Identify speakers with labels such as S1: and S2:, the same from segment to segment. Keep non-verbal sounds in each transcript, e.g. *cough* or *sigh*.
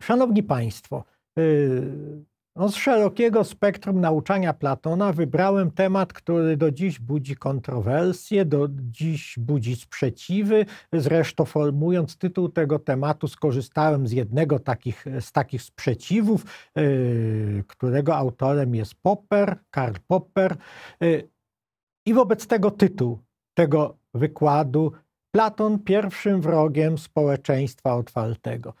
S1: Szanowni Państwo, y, no z szerokiego spektrum nauczania Platona wybrałem temat, który do dziś budzi kontrowersje, do dziś budzi sprzeciwy. Zresztą formując tytuł tego tematu skorzystałem z jednego takich, z takich sprzeciwów, y, którego autorem jest Popper, Karl Popper. Y, I wobec tego tytuł tego wykładu Platon pierwszym wrogiem społeczeństwa otwartego.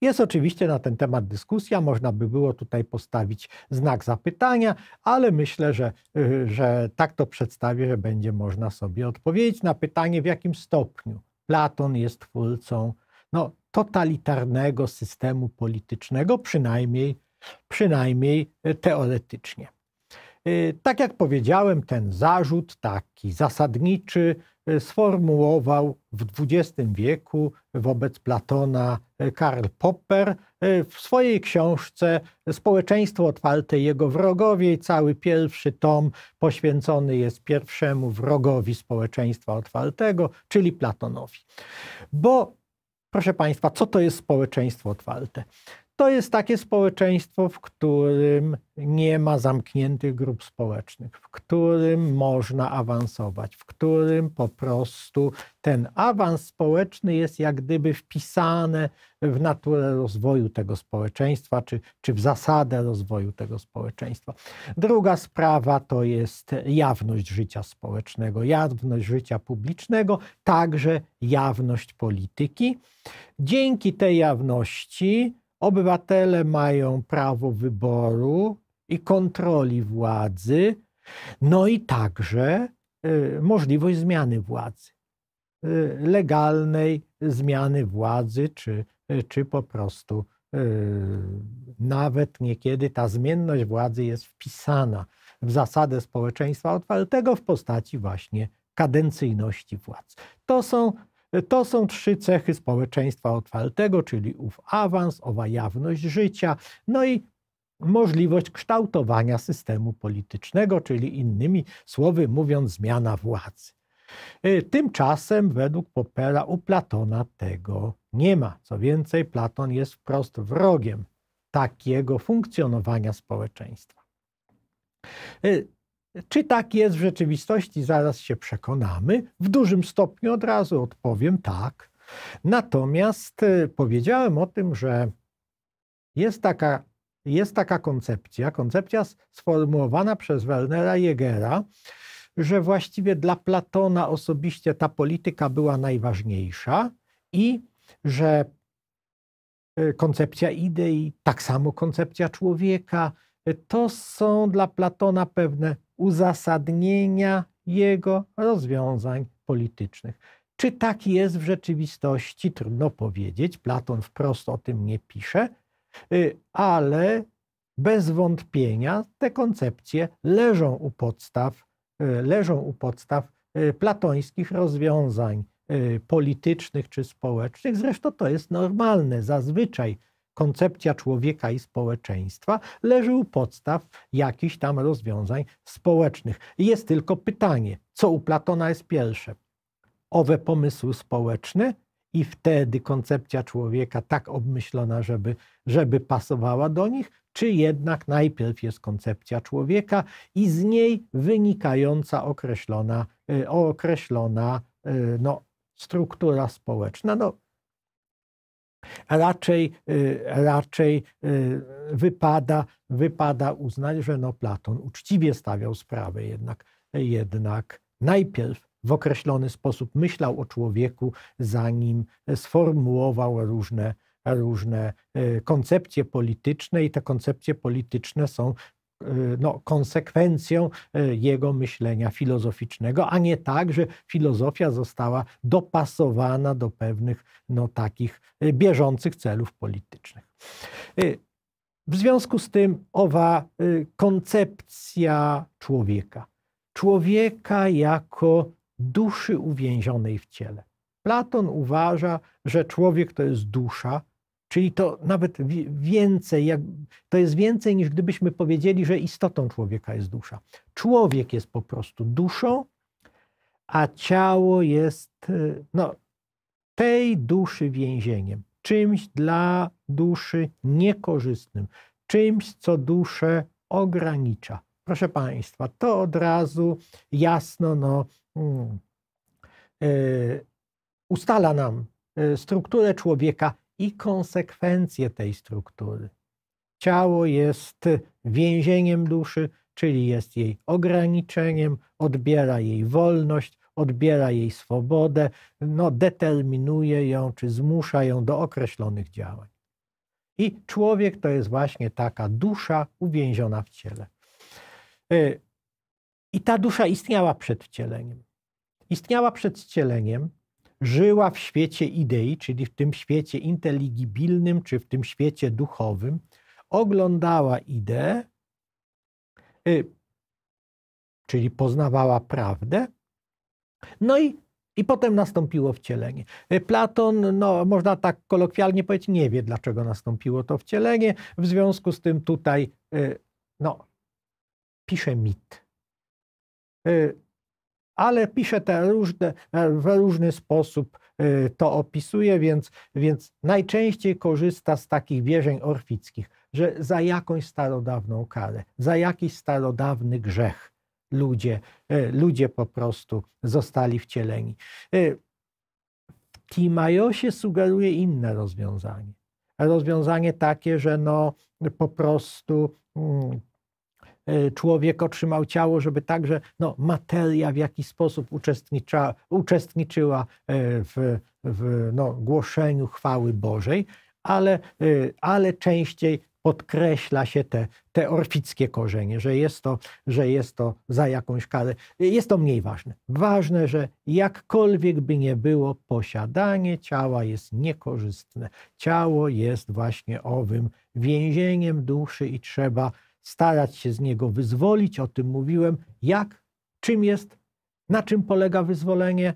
S1: Jest oczywiście na ten temat dyskusja, można by było tutaj postawić znak zapytania, ale myślę, że, y, że tak to przedstawię, że będzie można sobie odpowiedzieć na pytanie, w jakim stopniu Platon jest twórcą no, totalitarnego systemu politycznego, przynajmniej, przynajmniej y, teoretycznie. Y, tak jak powiedziałem, ten zarzut taki zasadniczy y, sformułował w XX wieku wobec Platona y, Karl Popper w swojej książce Społeczeństwo otwarte jego wrogowie. Cały pierwszy tom poświęcony jest pierwszemu wrogowi społeczeństwa otwartego, czyli Platonowi. Bo, proszę Państwa, co to jest społeczeństwo otwarte? To jest takie społeczeństwo, w którym nie ma zamkniętych grup społecznych, w którym można awansować, w którym po prostu ten awans społeczny jest jak gdyby wpisany w naturę rozwoju tego społeczeństwa, czy, czy w zasadę rozwoju tego społeczeństwa. Druga sprawa to jest jawność życia społecznego, jawność życia publicznego, także jawność polityki. Dzięki tej jawności, Obywatele mają prawo wyboru i kontroli władzy, no i także y, możliwość zmiany władzy, y, legalnej zmiany władzy, czy, y, czy po prostu nawet niekiedy ta zmienność władzy jest wpisana w zasadę społeczeństwa otwartego w postaci właśnie kadencyjności władz. To są to są trzy cechy społeczeństwa otwartego, czyli ów awans, owa jawność życia, no i możliwość kształtowania systemu politycznego, czyli innymi słowy mówiąc, zmiana władzy. Y, tymczasem według Popera u Platona tego nie ma. Co więcej, Platon jest wprost wrogiem takiego funkcjonowania społeczeństwa. Czy tak jest w rzeczywistości, zaraz się przekonamy. W dużym stopniu od razu odpowiem tak. Natomiast y, powiedziałem o tym, że jest taka, jest taka koncepcja, koncepcja sformułowana przez Wernera Jägera, że właściwie dla Platona osobiście ta polityka była najważniejsza i że y, koncepcja idei, tak samo koncepcja człowieka, to są dla Platona pewne uzasadnienia jego rozwiązań politycznych. Czy tak jest w rzeczywistości? Trudno powiedzieć. Platon wprost o tym nie pisze, y, ale bez wątpienia te koncepcje leżą u podstaw, y, leżą u podstaw y, platońskich rozwiązań politycznych czy społecznych. Zresztą to jest normalne. Zazwyczaj koncepcja człowieka i społeczeństwa leży u podstaw jakichś tam rozwiązań społecznych. Jest tylko pytanie, co u Platona jest pierwsze? Owe pomysły społeczne i wtedy koncepcja człowieka tak obmyślona, żeby, żeby pasowała do nich, czy jednak najpierw jest koncepcja człowieka i z niej wynikająca określona, y, określona y, no, struktura społeczna. No, raczej, y, raczej y, wypada, wypada uznać, że no Platon uczciwie stawiał sprawę, jednak, jednak najpierw w określony sposób myślał o człowieku, zanim sformułował różne, różne y, koncepcje polityczne, i te koncepcje polityczne są no, konsekwencją y, jego myślenia filozoficznego, a nie tak, że filozofia została dopasowana do pewnych no, takich y, bieżących celów politycznych. W związku z tym owa koncepcja człowieka, człowieka jako duszy uwięzionej w ciele. Platon uważa, że człowiek to jest dusza, czyli to nawet więcej, jak, to jest więcej niż gdybyśmy powiedzieli, że istotą człowieka jest dusza. Człowiek jest po prostu duszą, a ciało jest no, tej duszy więzieniem, czymś dla duszy niekorzystnym, czymś, co duszę ogranicza. Proszę Państwa, to od razu jasno no, hmm, y, ustala nam y, strukturę człowieka i konsekwencje tej struktury. Ciało jest więzieniem duszy, czyli jest jej ograniczeniem, odbiera jej wolność, odbiera jej swobodę, no, determinuje ją czy zmusza ją do określonych działań. I człowiek to jest właśnie taka dusza uwięziona w ciele. Y, I ta dusza istniała przed wcieleniem. Istniała przed wcieleniem, żyła w świecie idei, czyli w tym świecie inteligibilnym, czy w tym świecie duchowym, oglądała ideę, y, czyli poznawała prawdę, no i, i potem nastąpiło wcielenie. Y, Platon, no, można tak kolokwialnie powiedzieć, nie wie, dlaczego nastąpiło to wcielenie. W związku z tym tutaj no, pisze mit. Ale pisze te różne, w różny sposób to opisuje, więc, więc najczęściej korzysta z takich wierzeń orfickich, że za jakąś starodawną karę, za jakiś starodawny grzech ludzie, ludzie po prostu zostali wcieleni. W Timajosie sugeruje inne rozwiązanie. Rozwiązanie takie, że no po prostu mm, człowiek otrzymał ciało, żeby także no, materia w jakiś sposób uczestniczyła, uczestniczyła e, w, w no, głoszeniu chwały Bożej, ale, e, ale częściej podkreśla się te, te orfickie korzenie, że jest, to, że jest to za jakąś karę. Jest to mniej ważne. Ważne, że jakkolwiek by nie było, posiadanie ciała jest niekorzystne. Ciało jest właśnie owym więzieniem duszy i trzeba starać się z niego wyzwolić. O tym mówiłem. Jak? Czym jest? Na czym polega wyzwolenie?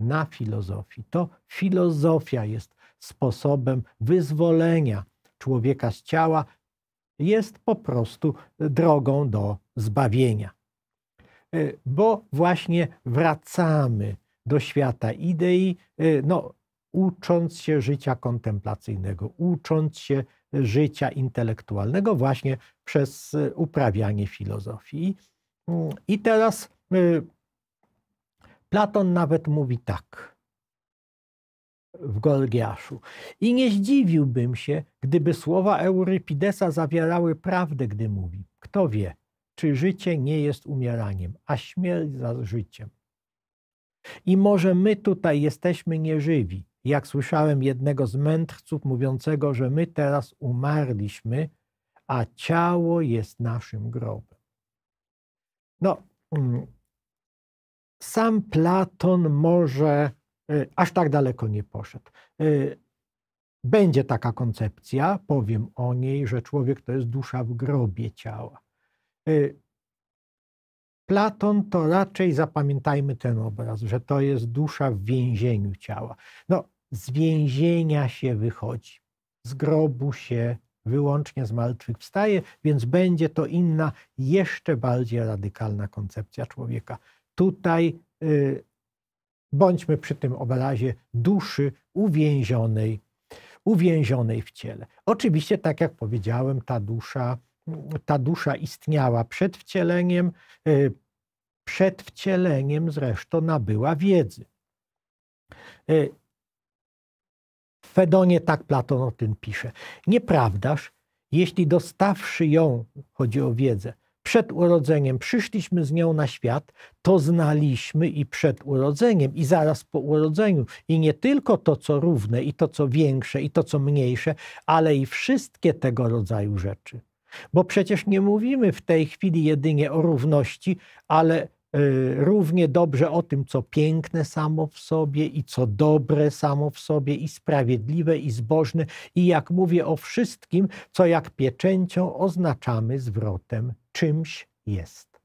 S1: Na filozofii. To filozofia jest sposobem wyzwolenia człowieka z ciała, jest po prostu drogą do zbawienia. E, bo właśnie wracamy do świata idei, e, no, ucząc się życia kontemplacyjnego, ucząc się życia intelektualnego właśnie przez e, uprawianie filozofii. Mm, I teraz e, Platon nawet mówi tak w Gorgiaszu. I nie zdziwiłbym się, gdyby słowa Eurypidesa zawierały prawdę, gdy mówi: Kto wie, czy życie nie jest umieraniem, a śmierć za życiem. I może my tutaj jesteśmy nieżywi, jak słyszałem jednego z mędrców mówiącego, że my teraz umarliśmy, a ciało jest naszym grobem. No, mm, sam Platon może y, aż tak daleko nie poszedł. Y, będzie taka koncepcja, powiem o niej, że człowiek to jest dusza w grobie ciała. Y, Platon to raczej zapamiętajmy ten obraz, że to jest dusza w więzieniu ciała. No, z więzienia się wychodzi, z grobu się wyłącznie zmartwychwstaje, więc będzie to inna, jeszcze bardziej radykalna koncepcja człowieka. Tutaj y, bądźmy przy tym obrazie duszy uwięzionej, uwięzionej w ciele. Oczywiście, tak jak powiedziałem, ta dusza, ta dusza istniała przed wcieleniem, y, przed wcieleniem zresztą nabyła wiedzy. Y, Fedonie tak Platon o tym pisze. Nieprawdaż, jeśli dostawszy ją, chodzi o wiedzę, przed urodzeniem przyszliśmy z nią na świat, to znaliśmy i przed urodzeniem, i zaraz po urodzeniu, i nie tylko to, co równe, i to, co większe, i to, co mniejsze, ale i wszystkie tego rodzaju rzeczy. Bo przecież nie mówimy w tej chwili jedynie o równości, ale równie dobrze o tym, co piękne samo w sobie i co dobre samo w sobie i sprawiedliwe i zbożne i jak mówię o wszystkim, co jak pieczęcią oznaczamy zwrotem czymś jest.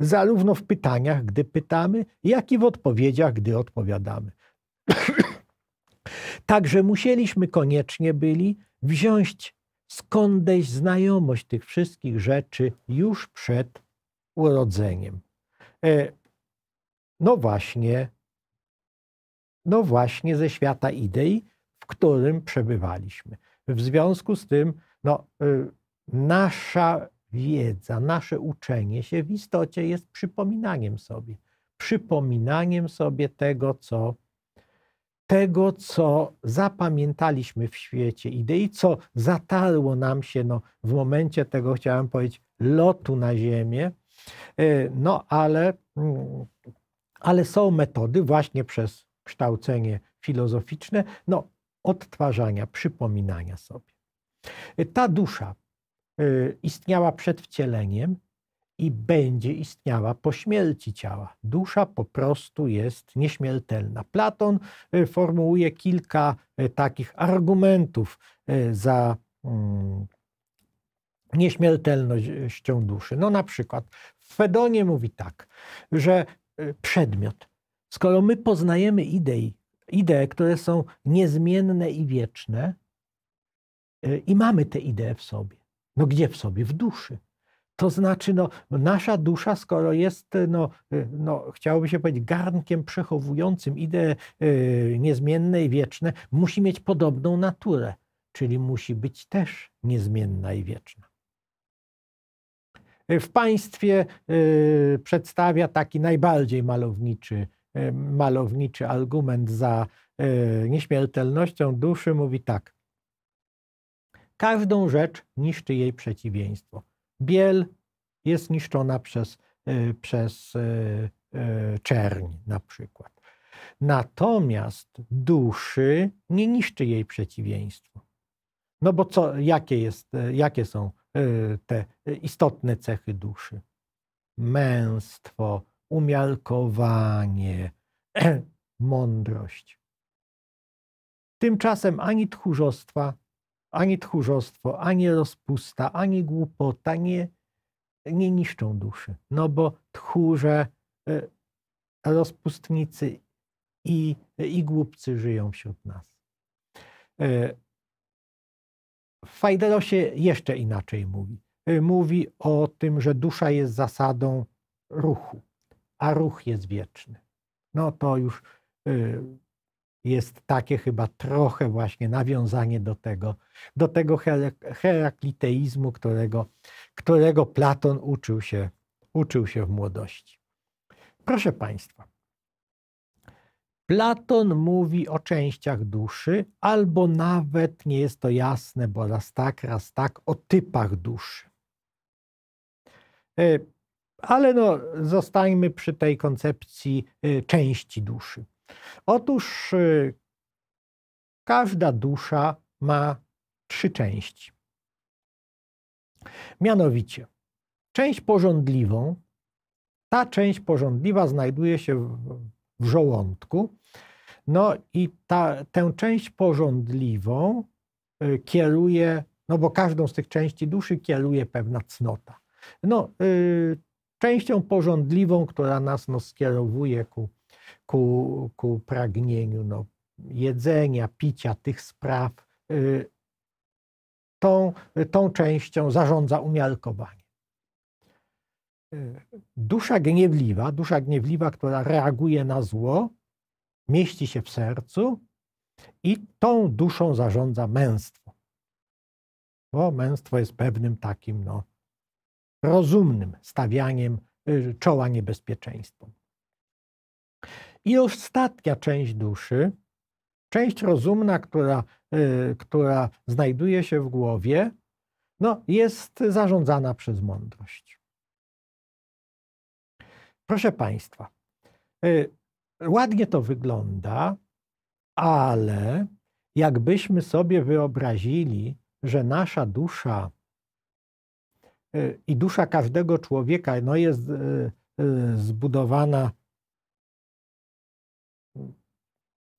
S1: Zarówno w pytaniach, gdy pytamy, jak i w odpowiedziach, gdy odpowiadamy. *clears throat* Także musieliśmy koniecznie byli wziąć skądś znajomość tych wszystkich rzeczy już przed urodzeniem. E, no właśnie, no właśnie ze świata idei, w którym przebywaliśmy. W związku z tym, no, y, nasza wiedza, nasze uczenie się w istocie jest przypominaniem sobie. Przypominaniem sobie tego, co, tego, co zapamiętaliśmy w świecie idei, co zatarło nam się no, w momencie tego, chciałem powiedzieć, lotu na Ziemię. Y, no ale, mm, ale są metody właśnie przez kształcenie filozoficzne, no, odtwarzania, przypominania sobie. Ta dusza y, istniała przed wcieleniem i będzie istniała po śmierci ciała. Dusza po prostu jest nieśmiertelna. Platon y, formułuje kilka y, takich argumentów za mm, nieśmiertelnością duszy. No na przykład w Fedonie mówi tak, że przedmiot, skoro my poznajemy idei idee, które są niezmienne i wieczne, e, i mamy te idee w sobie. No gdzie w sobie? W duszy. To znaczy, no, nasza dusza, skoro jest, no, e, no, chciałoby się powiedzieć, garnkiem przechowującym idee e, niezmienne i wieczne, musi mieć podobną naturę, czyli musi być też niezmienna i wieczna. W państwie przedstawia taki najbardziej malowniczy E, malowniczy argument za nieśmiertelnością duszy mówi tak. Każdą rzecz niszczy jej przeciwieństwo. Biel jest niszczona przez, przez czerń na przykład. Natomiast duszy nie niszczy jej przeciwieństwo. No bo co, jakie, jest, jakie są te istotne cechy duszy? Męstwo, umiarkowanie, *clears throat* mądrość. Tymczasem ani tchórzostwa, ani tchórzostwo, ani rozpusta, ani głupota nie, nie niszczą duszy. No bo tchórze, e, rozpustnicy i, i głupcy żyją wśród nas. Fajderosie jeszcze inaczej mówi. E, mówi o tym, że dusza jest zasadą ruchu a ruch jest wieczny. No to już y, jest takie chyba trochę właśnie nawiązanie do tego, do tego herakliteizmu, którego, którego Platon uczył się, uczył się w młodości. Proszę Państwa, Platon mówi o częściach duszy, albo nawet nie jest to jasne, bo raz tak, raz tak, o typach duszy. Y, ale no, zostańmy przy tej koncepcji y, części duszy. Otóż y, każda dusza ma trzy części. Mianowicie, część porządliwą, ta część porządliwa znajduje się w, w żołądku. No i ta, tę część porządliwą y, kieruje, no bo każdą z tych części duszy kieruje pewna cnota. No, częścią porządliwą, która nas no, skierowuje ku, ku, ku pragnieniu no, jedzenia, picia, tych spraw. Y, tą, tą częścią zarządza umiarkowanie. Y, dusza gniewliwa, dusza gniewliwa, która reaguje na zło, mieści się w sercu i tą duszą zarządza męstwo. Bo męstwo jest pewnym takim no, rozumnym stawianiem y, czoła niebezpieczeństwom. I ostatnia część duszy, część rozumna, która, y, która znajduje się w głowie, no, jest zarządzana przez mądrość. Proszę Państwa, y, ładnie to wygląda, ale jakbyśmy sobie wyobrazili, że nasza dusza E, i dusza każdego człowieka no jest e, zbudowana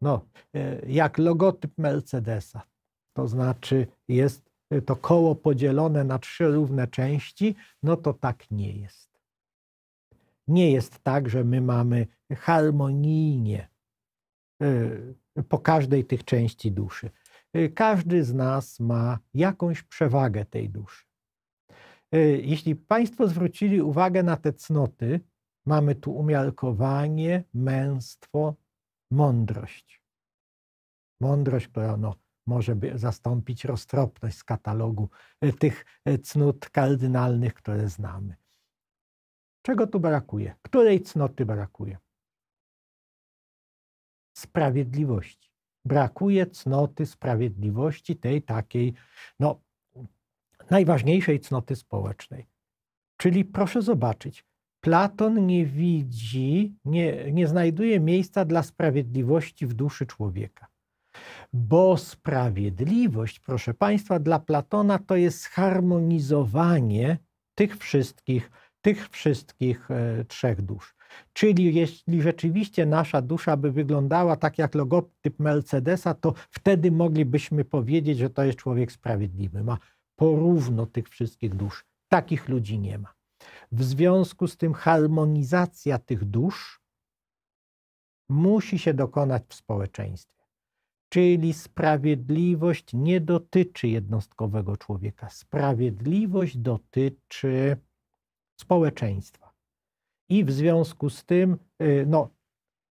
S1: no, jak logotyp Mercedesa. To znaczy jest to koło podzielone na trzy równe części, no to tak nie jest. Nie jest tak, że my mamy harmonijnie po każdej tych części duszy. Każdy z nas ma jakąś przewagę tej duszy. Jeśli Państwo zwrócili uwagę na te cnoty, mamy tu umiarkowanie, męstwo, mądrość. Mądrość, która no, może by zastąpić roztropność z katalogu e, tych e, cnót kardynalnych, które znamy. Czego tu brakuje? Której cnoty brakuje? Sprawiedliwości. Brakuje cnoty sprawiedliwości, tej takiej, no, najważniejszej cnoty społecznej. Czyli proszę zobaczyć, Platon nie widzi, nie, nie znajduje miejsca dla sprawiedliwości w duszy człowieka. Bo sprawiedliwość, proszę Państwa, dla Platona to jest zharmonizowanie tych wszystkich, tych wszystkich e, trzech dusz. Czyli jeśli rzeczywiście nasza dusza by wyglądała tak jak logotyp Mercedesa, to wtedy moglibyśmy powiedzieć, że to jest człowiek sprawiedliwy. Ma porówno tych wszystkich dusz. Takich ludzi nie ma. W związku z tym harmonizacja tych dusz musi się dokonać w społeczeństwie. Czyli sprawiedliwość nie dotyczy jednostkowego człowieka. Sprawiedliwość dotyczy społeczeństwa. I w związku z tym, y, no,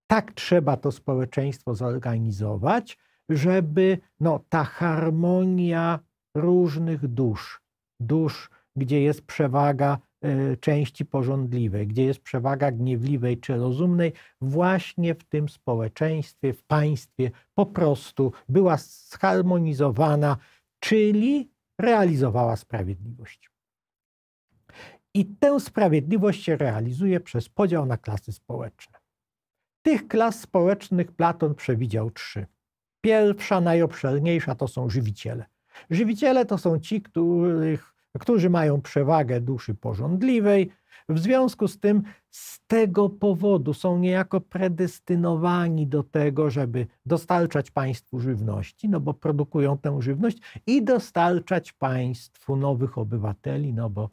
S1: tak trzeba to społeczeństwo zorganizować, żeby no, ta harmonia różnych dusz, dusz, gdzie jest przewaga E, części porządliwej, gdzie jest przewaga gniewliwej czy rozumnej, właśnie w tym społeczeństwie, w państwie po prostu była zharmonizowana, czyli realizowała sprawiedliwość. I tę sprawiedliwość się realizuje przez podział na klasy społeczne. Tych klas społecznych Platon przewidział trzy. Pierwsza, najobszerniejsza to są żywiciele. Żywiciele to są ci, których którzy mają przewagę duszy porządliwej. W związku z tym, z tego powodu są niejako predestynowani do tego, żeby dostarczać państwu żywności, no bo produkują tę żywność i dostarczać państwu nowych obywateli, no bo,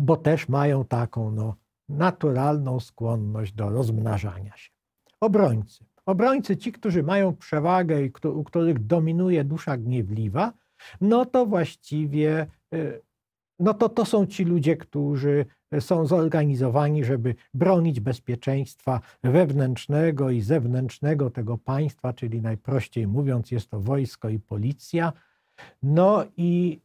S1: bo też mają taką no, naturalną skłonność do rozmnażania się. Obrońcy. Obrońcy, ci, którzy mają przewagę i u których dominuje dusza gniewliwa, no to właściwie y, no to, to są ci ludzie, którzy są zorganizowani, żeby bronić bezpieczeństwa wewnętrznego i zewnętrznego tego państwa, czyli najprościej mówiąc, jest to wojsko i policja. No i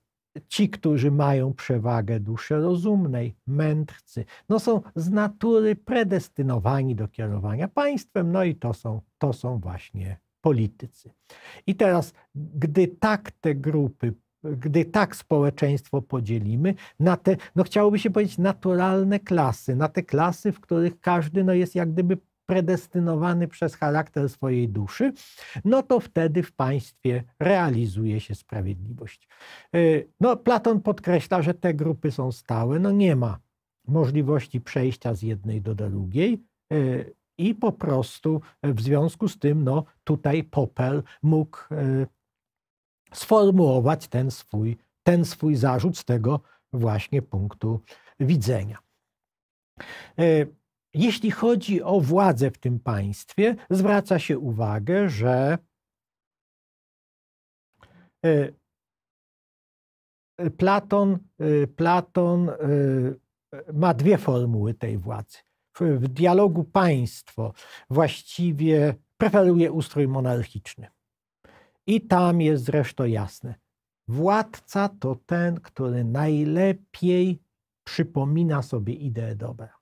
S1: ci, którzy mają przewagę duszy rozumnej, mędrcy, no są z natury predestynowani do kierowania państwem, no i to są, to są właśnie politycy. I teraz, gdy tak te grupy, gdy tak społeczeństwo podzielimy na te, no chciałoby się powiedzieć, naturalne klasy, na te klasy, w których każdy no jest jak gdyby predestynowany przez charakter swojej duszy, no to wtedy w państwie realizuje się sprawiedliwość. E, no, Platon podkreśla, że te grupy są stałe, no nie ma możliwości przejścia z jednej do drugiej. E, i po prostu w związku z tym no, tutaj Popel mógł e, sformułować ten swój, ten swój zarzut z tego właśnie punktu widzenia. E, jeśli chodzi o władzę w tym państwie, zwraca się uwagę, że e, Platon, Platon ma dwie formuły tej władzy w dialogu państwo właściwie preferuje ustrój monarchiczny. I tam jest zresztą jasne. Władca to ten, który najlepiej przypomina sobie ideę dobra.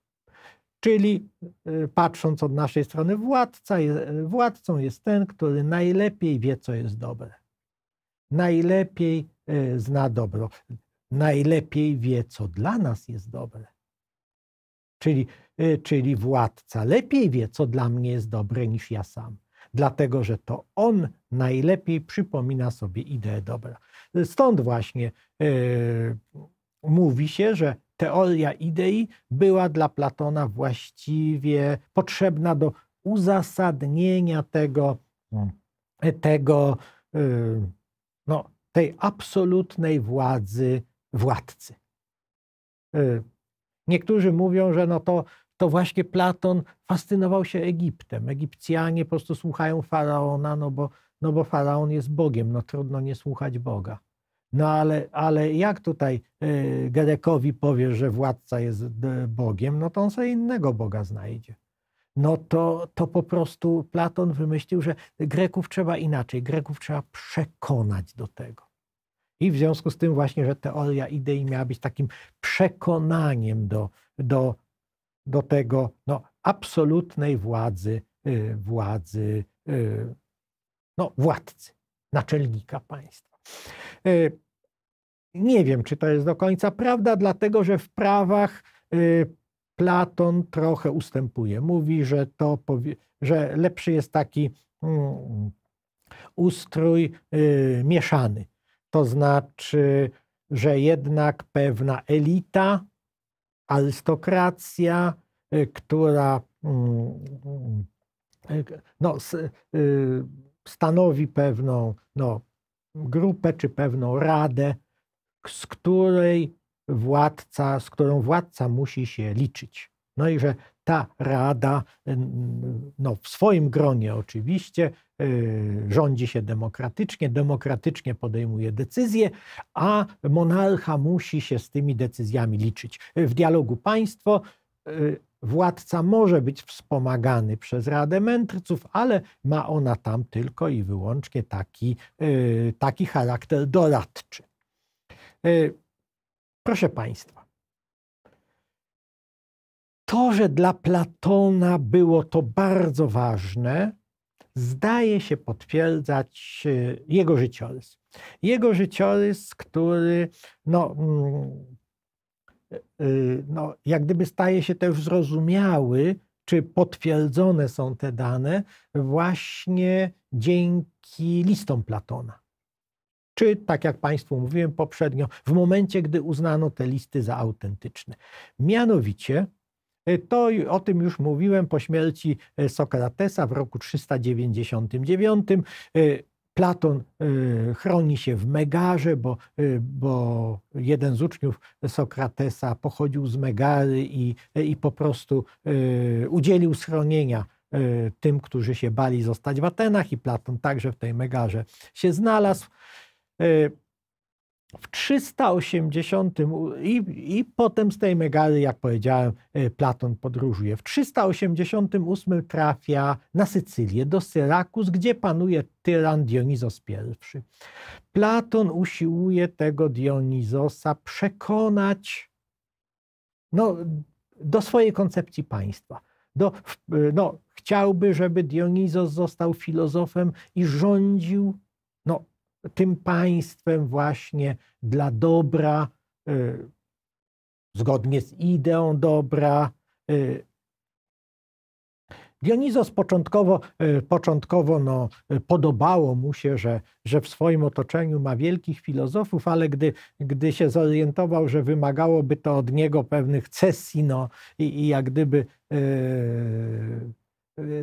S1: Czyli y, patrząc od naszej strony, władca, władcą jest ten, który najlepiej wie, co jest dobre. Najlepiej y, zna dobro. Najlepiej wie, co dla nas jest dobre. Czyli Y, czyli władca, lepiej wie, co dla mnie jest dobre niż ja sam. Dlatego, że to on najlepiej przypomina sobie ideę dobra. Stąd właśnie yy, mówi się, że teoria idei była dla Platona właściwie potrzebna do uzasadnienia tego, tego yy, no, tej absolutnej władzy władcy. Yy, niektórzy mówią, że no to, to właśnie Platon fascynował się Egiptem. Egipcjanie po prostu słuchają faraona, no bo, no bo faraon jest Bogiem, no trudno nie słuchać Boga. No ale, ale jak tutaj y, Gerekowi powie, że władca jest Bogiem, no to on sobie innego Boga znajdzie. No to, to po prostu Platon wymyślił, że Greków trzeba inaczej, Greków trzeba przekonać do tego. I w związku z tym właśnie, że teoria idei miała być takim przekonaniem do, do, do tego no, absolutnej władzy, y, władzy, y, no, władcy, naczelnika państwa. Nie wiem, czy to jest do końca prawda, dlatego że w prawach y, Platon trochę ustępuje. Mówi, że, to, że lepszy jest taki mm, ustrój y, mieszany. To znaczy, że jednak pewna elita, arystokracja, y, która mm, no, stanowi pewną no, grupę czy pewną radę, z której władca, z którą władca musi się liczyć. No i że ta rada, no w swoim gronie oczywiście, y, rządzi się demokratycznie, demokratycznie podejmuje decyzje, a monarcha musi się z tymi decyzjami liczyć. W dialogu państwo y, władca może być wspomagany przez Radę Mędrców, ale ma ona tam tylko i wyłącznie taki, y, taki charakter doradczy. Proszę Państwa, to, że dla Platona było to bardzo ważne, zdaje się potwierdzać e, jego życiorys. Jego życiorys, który no, mm, e, no, jak gdyby staje się też zrozumiały, czy potwierdzone są te dane właśnie dzięki listom Platona czy tak jak Państwu mówiłem poprzednio, w momencie, gdy uznano te listy za autentyczne. Mianowicie, to o tym już mówiłem po śmierci e, Sokratesa w roku 399. E, Platon chroni się w Megarze, bo, bo jeden z uczniów Sokratesa pochodził z Megary i, i po prostu udzielił schronienia tym, którzy się bali zostać w Atenach, i Platon także w tej Megarze się znalazł. W 380 i, i potem z tej Megary, jak powiedziałem, y, Platon podróżuje. W 388 trafia na Sycylię, do Syrakus, gdzie panuje tyran Dionizos I. Platon usiłuje tego Dionizosa przekonać no, do swojej koncepcji państwa. Do, no, chciałby, żeby Dionizos został filozofem i rządził tym państwem właśnie dla dobra, y, zgodnie z ideą dobra. Y. Dionizos początkowo, y, początkowo no, podobało mu się, że, że w swoim otoczeniu ma wielkich filozofów, ale gdy, gdy się zorientował, że wymagałoby to od niego pewnych cesji no, i, i jak gdyby yy,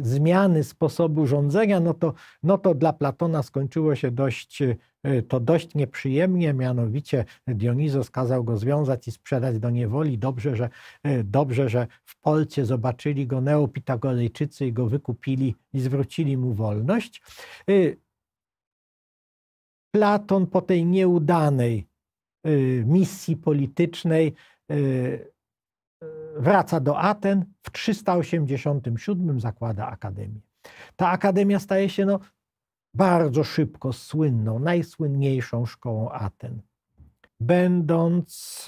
S1: zmiany sposobu rządzenia, no to, no to dla Platona skończyło się dość, e, to dość nieprzyjemnie, mianowicie Dionizos kazał go związać i sprzedać do niewoli. Dobrze, że, e, dobrze, że w Polcie zobaczyli go neopitagorejczycy i go wykupili i zwrócili mu wolność. E, Platon po tej nieudanej misji politycznej wraca do Aten, w 387 zakłada akademię. Ta akademia staje się no, bardzo szybko słynną, najsłynniejszą szkołą Aten. Będąc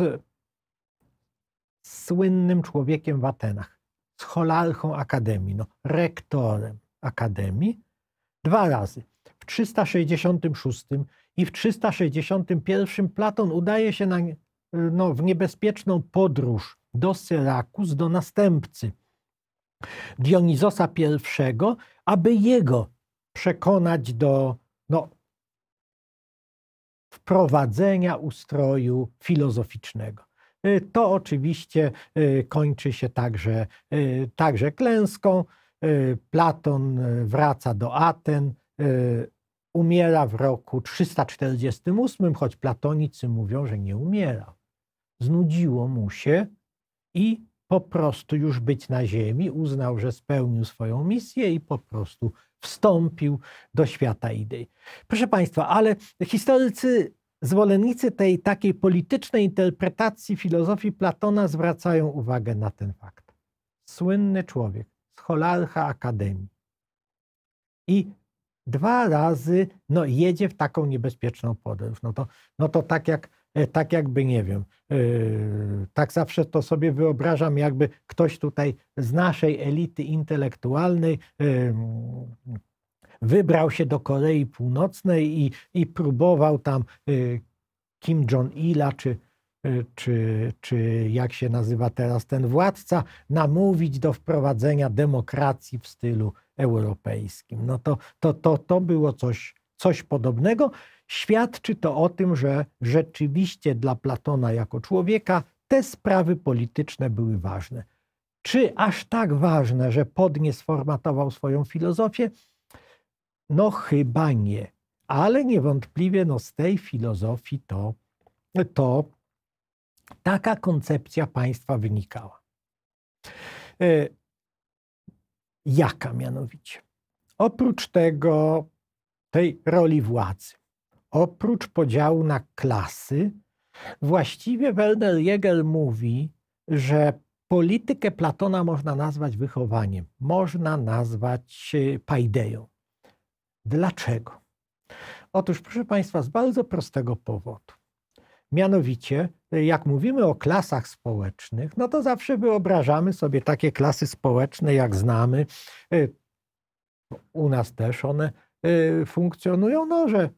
S1: słynnym człowiekiem w Atenach, scholarchą akademii, no, rektorem akademii, dwa razy. W 366 i w 361 Platon udaje się na, no, w niebezpieczną podróż do Syrakus, do następcy Dionizosa I, aby jego przekonać do no, wprowadzenia ustroju filozoficznego. Y, to oczywiście y, kończy się także, y, także klęską. Platon wraca do Aten, umiera w roku 348, choć platonicy mówią, że nie umiera. Znudziło mu się i po prostu już być na ziemi, uznał, że spełnił swoją misję i po prostu wstąpił do świata idei. Proszę Państwa, ale historycy, zwolennicy tej takiej politycznej interpretacji filozofii Platona zwracają uwagę na ten fakt. Słynny człowiek, scholarcha Akademii. I dwa razy no, jedzie w taką niebezpieczną podróż. No to, no to tak, jak, tak jakby, nie wiem, yy, tak zawsze to sobie wyobrażam, jakby ktoś tutaj z naszej elity intelektualnej yy, wybrał się do Korei Północnej i, i próbował tam Kim Jong-ila czy, czy, czy jak się nazywa teraz ten władca, namówić do wprowadzenia demokracji w stylu europejskim. No to, to, to, to było coś, coś podobnego. Świadczy to o tym, że rzeczywiście dla Platona jako człowieka te sprawy polityczne były ważne. Czy aż tak ważne, że podnie sformatował swoją filozofię? No chyba nie. Ale niewątpliwie no, z tej filozofii to, to taka koncepcja państwa wynikała. E, Jaka mianowicie? Oprócz tego, tej roli władzy, oprócz podziału na klasy, właściwie Werner Jäger mówi, że politykę Platona można nazwać wychowaniem, można nazwać e, paideją. Dlaczego? Otóż, proszę Państwa, z bardzo prostego powodu. Mianowicie, jak mówimy o klasach społecznych, no to zawsze wyobrażamy sobie takie klasy społeczne, jak znamy. Y, u nas też one funkcjonują, no, że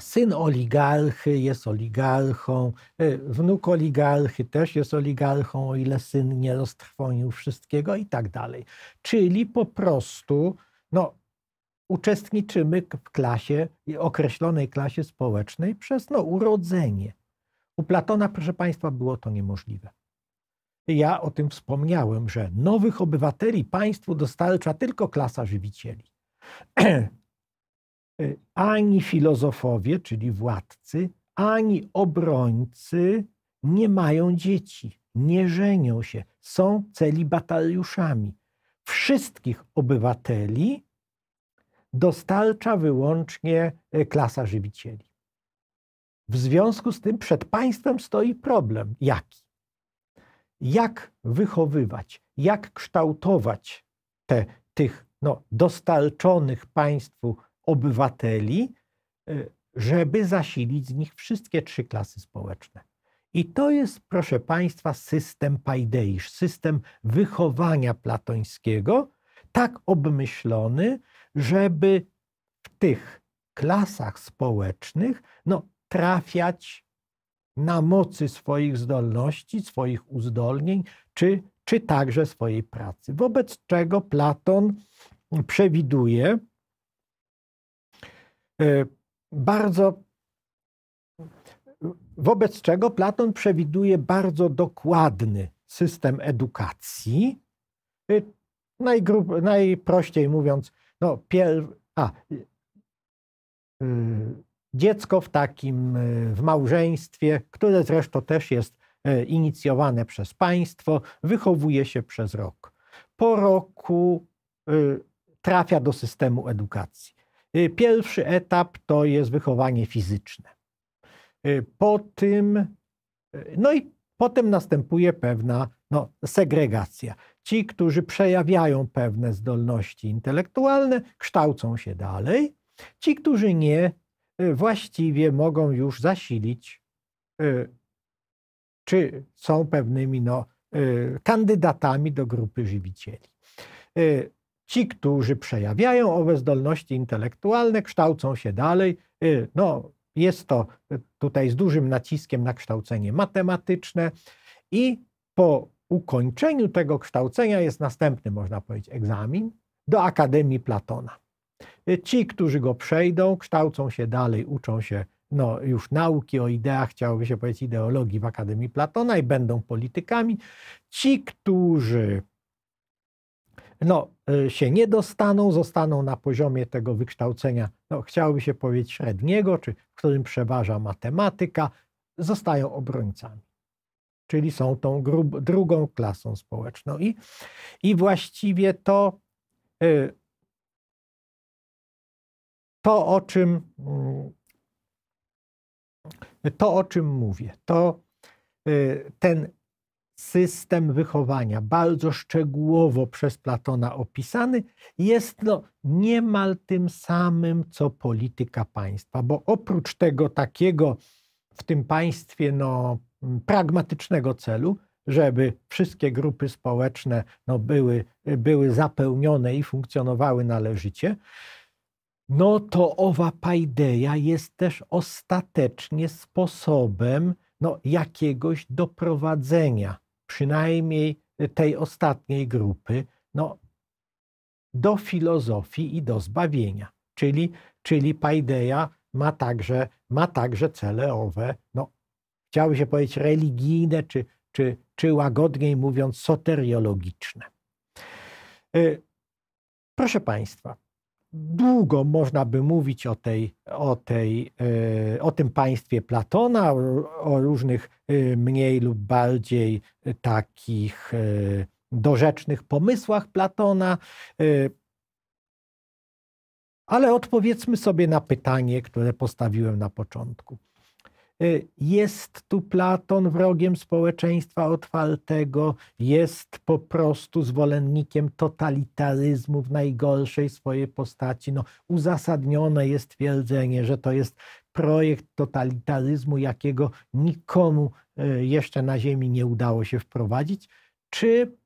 S1: syn oligarchy jest oligarchą, wnuk oligarchy też jest oligarchą, o ile syn nie roztrwonił wszystkiego i tak dalej. Czyli po prostu no, uczestniczymy w klasie, określonej klasie społecznej przez no, urodzenie. U Platona, proszę Państwa, było to niemożliwe. Ja o tym wspomniałem, że nowych obywateli państwu dostarcza tylko klasa żywicieli. *clears throat* ani filozofowie, czyli władcy, ani obrońcy nie mają dzieci, nie żenią się, są celibatariuszami. Wszystkich obywateli dostarcza wyłącznie e, klasa żywicieli. W związku z tym przed państwem stoi problem. Jaki? Jak wychowywać, jak kształtować te, tych no, dostarczonych państwu obywateli, e, żeby zasilić z nich wszystkie trzy klasy społeczne. I to jest, proszę Państwa, system paideisz, system wychowania platońskiego, tak obmyślony, żeby w tych klasach społecznych no, trafiać na mocy swoich zdolności, swoich uzdolnień, czy, czy także swojej pracy. Wobec czego Platon przewiduje bardzo, wobec czego Platon przewiduje bardzo dokładny system edukacji. E, najgrub, najprościej mówiąc, no. A, y, dziecko w takim, w małżeństwie, które zresztą też jest inicjowane przez państwo, wychowuje się przez rok. Po roku trafia do systemu edukacji. Pierwszy etap to jest wychowanie fizyczne. Po tym, no i potem następuje pewna no, segregacja. Ci, którzy przejawiają pewne zdolności intelektualne, kształcą się dalej. Ci, którzy nie, y, właściwie mogą już zasilić, y, czy są pewnymi no, y, kandydatami do grupy żywicieli. Ci, którzy przejawiają owe zdolności intelektualne, kształcą się dalej. No, jest to tutaj z dużym naciskiem na kształcenie matematyczne i po ukończeniu tego kształcenia jest następny, można powiedzieć, egzamin do Akademii Platona. Ci, którzy go przejdą, kształcą się dalej, uczą się no, już nauki o ideach, chciałoby się powiedzieć ideologii w Akademii Platona i będą politykami. Ci, którzy no, y, się nie dostaną, zostaną na poziomie tego wykształcenia, no, chciałoby się powiedzieć średniego, czy w którym przeważa matematyka, zostają obrońcami. czyli są tą grub, drugą klasą społeczną. I, i właściwie to, y, to, o czym, mm, to, o czym mówię, to y, ten system wychowania, bardzo szczegółowo przez Platona opisany, jest no niemal tym samym, co polityka państwa, bo oprócz tego takiego w tym państwie no, pragmatycznego celu, żeby wszystkie grupy społeczne no, były, były zapełnione i funkcjonowały należycie, no to owa paideia jest też ostatecznie sposobem no, jakiegoś doprowadzenia przynajmniej tej ostatniej grupy, no, do filozofii i do zbawienia. Czyli, czyli paideia ma także, ma także cele owe, no, chciały się powiedzieć religijne, czy, czy, czy łagodniej mówiąc soteriologiczne. Y, proszę Państwa, długo można by mówić o, tej, o, tej, e, o tym państwie Platona, o różnych e, mniej lub bardziej takich e, dorzecznych pomysłach Platona, ale odpowiedzmy sobie na pytanie, które postawiłem na początku. Y, jest tu Platon wrogiem społeczeństwa otwartego, jest po prostu zwolennikiem totalitaryzmu w najgorszej swojej postaci. No, uzasadnione jest twierdzenie, że to jest projekt totalitaryzmu, jakiego nikomu y, jeszcze na Ziemi nie udało się wprowadzić, czy,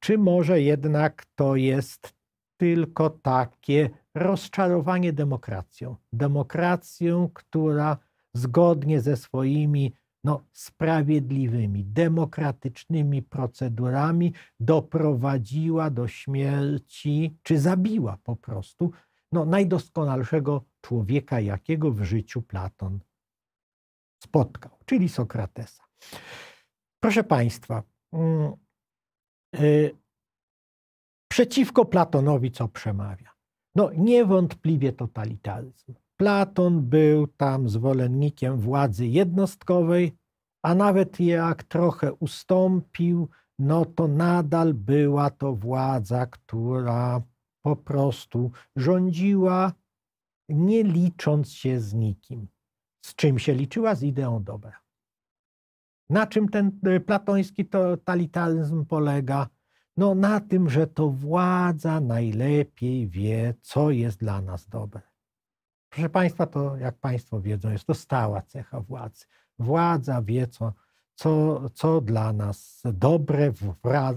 S1: czy może jednak to jest tylko takie rozczarowanie demokracją. Demokracją, która zgodnie ze swoimi no, sprawiedliwymi, demokratycznymi procedurami doprowadziła do śmierci, czy zabiła po prostu no, najdoskonalszego człowieka, jakiego w życiu Platon spotkał, czyli Sokratesa. Proszę Państwa, yy, przeciwko Platonowi co przemawia? No niewątpliwie totalitaryzm. Platon był tam zwolennikiem władzy jednostkowej, a nawet jak trochę ustąpił, no to nadal była to władza, która po prostu rządziła, nie licząc się z nikim. Z czym się liczyła? Z ideą dobra. Na czym ten e, platoński totalitaryzm polega? No na tym, że to władza najlepiej wie, co jest dla nas dobre. Proszę Państwa, to jak Państwo wiedzą, jest to stała cecha władzy. Władza wie, co, co, co dla nas dobre,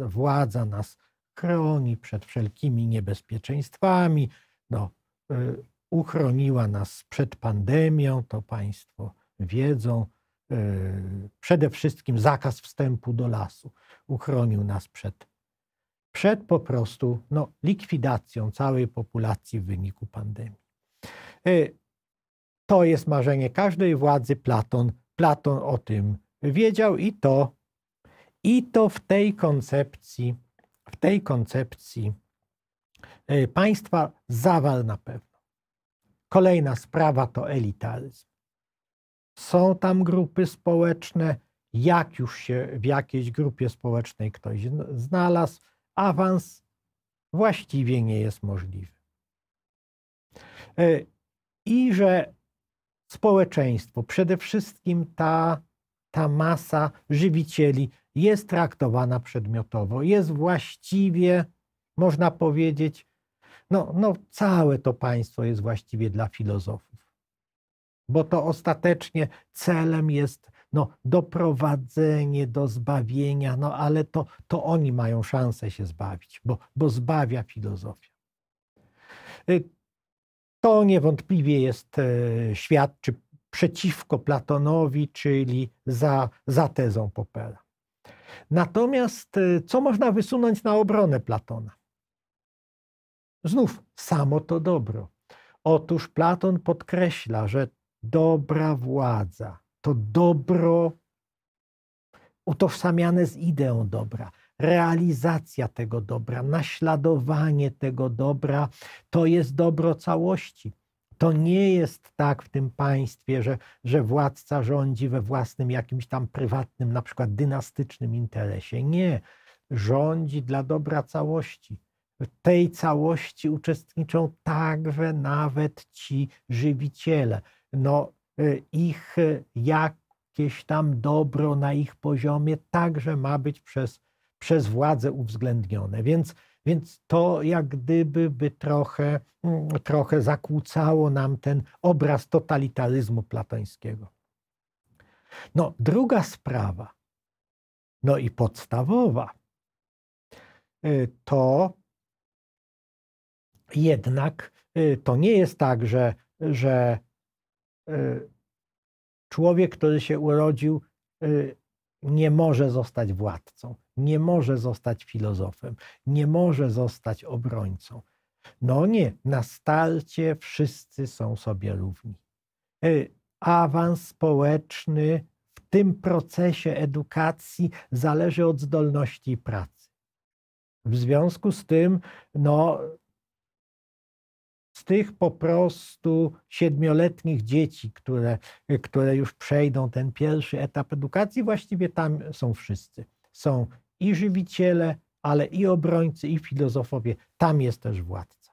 S1: władza nas chroni przed wszelkimi niebezpieczeństwami, no, y, uchroniła nas przed pandemią, to Państwo wiedzą. Y, przede wszystkim zakaz wstępu do lasu uchronił nas przed, przed po prostu no, likwidacją całej populacji w wyniku pandemii. Y, to jest marzenie każdej władzy. Platon, Platon o tym wiedział i to, i to w tej koncepcji, w tej koncepcji y, państwa zawarł na pewno. Kolejna sprawa to elitaryzm. Są tam grupy społeczne, jak już się w jakiejś grupie społecznej ktoś znalazł, awans właściwie nie jest możliwy. Y, i że społeczeństwo, przede wszystkim ta, ta masa żywicieli jest traktowana przedmiotowo, jest właściwie, można powiedzieć, no, no całe to państwo jest właściwie dla filozofów. Bo to ostatecznie celem jest no, doprowadzenie do zbawienia, no ale to, to oni mają szansę się zbawić, bo, bo zbawia filozofia. To niewątpliwie jest, e, świadczy przeciwko Platonowi, czyli za, za tezą Popera. Natomiast e, co można wysunąć na obronę Platona? Znów samo to dobro. Otóż Platon podkreśla, że dobra władza to dobro utożsamiane z ideą dobra, realizacja tego dobra, naśladowanie tego dobra, to jest dobro całości. To nie jest tak w tym państwie, że, że władca rządzi we własnym jakimś tam prywatnym, na przykład dynastycznym interesie. Nie. Rządzi dla dobra całości. W tej całości uczestniczą także nawet ci żywiciele. No, y, ich jakieś tam dobro na ich poziomie także ma być przez, przez władzę uwzględnione. Więc więc to jak gdyby by trochę, mm, trochę zakłócało nam ten obraz totalitaryzmu platońskiego. No, druga sprawa, no i podstawowa, y, to jednak y, to nie jest tak, że, że y, człowiek, który się urodził, nie może zostać władcą, nie może zostać filozofem, nie może zostać obrońcą. No nie, na starcie wszyscy są sobie równi. E, awans społeczny w tym procesie edukacji zależy od zdolności pracy. W związku z tym, no, z tych po prostu siedmioletnich dzieci, które, które już przejdą ten pierwszy etap edukacji, właściwie tam są wszyscy. Są i żywiciele, ale i obrońcy, i filozofowie. Tam jest też władca.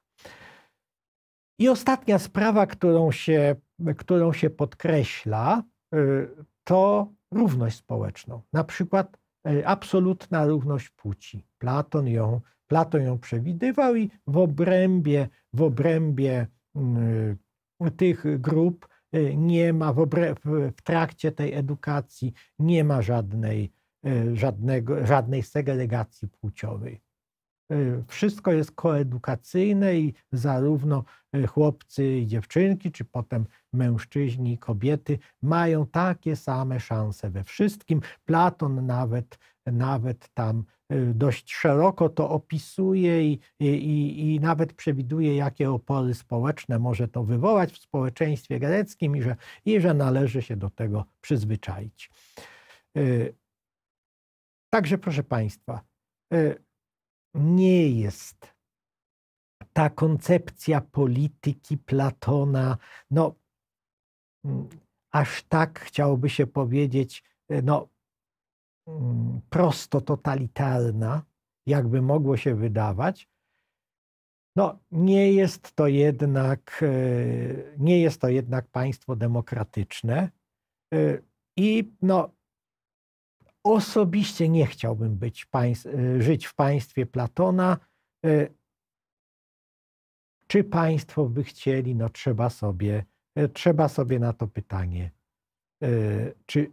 S1: I ostatnia sprawa, którą się, którą się podkreśla, y, to równość społeczną. Na przykład y, absolutna równość płci. Platon ją Platon ją przewidywał i w obrębie, w obrębie mm, tych grup y, nie ma, w, w trakcie tej edukacji nie ma żadnej, y, żadnego, żadnej segregacji płciowej. Y, wszystko jest koedukacyjne i zarówno chłopcy i dziewczynki, czy potem mężczyźni i kobiety mają takie same szanse we wszystkim. Platon nawet, nawet tam Y, dość szeroko to opisuje i, i, i nawet przewiduje, jakie opory społeczne może to wywołać w społeczeństwie greckim i że, i że należy się do tego przyzwyczaić. Y, także, proszę Państwa, y, nie jest ta koncepcja polityki Platona, no, mm, aż tak chciałoby się powiedzieć, no, prosto totalitarna, jakby mogło się wydawać, no, nie jest to jednak, e, nie jest to jednak państwo demokratyczne. E, I no, osobiście nie chciałbym być e, żyć w państwie Platona. Czy państwo by chcieli? No, trzeba sobie, trzeba sobie na to pytanie, czy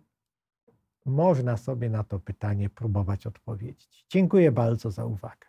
S1: można sobie na to pytanie próbować odpowiedzieć. Dziękuję bardzo za uwagę.